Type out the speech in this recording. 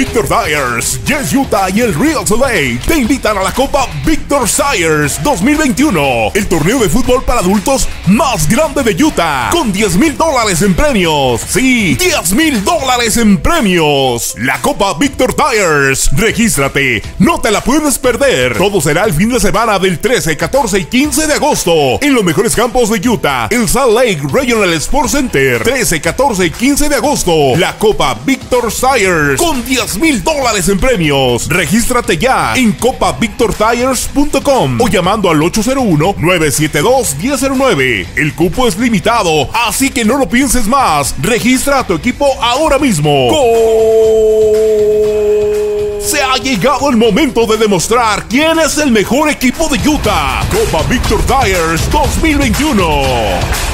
Victor Dyers, Yes Utah y el Real Soleil te invitan a la Copa Victor Sires 2021, el torneo de fútbol para adultos más grande de Utah, con 10 mil dólares en premios. Sí, 10 mil dólares en premios. La Copa Victor Tires. Regístrate, no te la puedes perder. Todo será el fin de semana del 13, 14 y 15 de agosto en los mejores campos de Utah, el Salt Lake Regional Sports Center. 13, 14 y 15 de agosto, la Copa Victor Tires con 10 mil dólares en premios. Regístrate ya en copavictortires.com o llamando al 801-972-1009. El cupo es limitado, así que no lo pienses más. Registra a tu equipo ahora mismo. Se ha llegado el momento de demostrar quién es el mejor equipo de Utah. Copa Victor Tires 2021.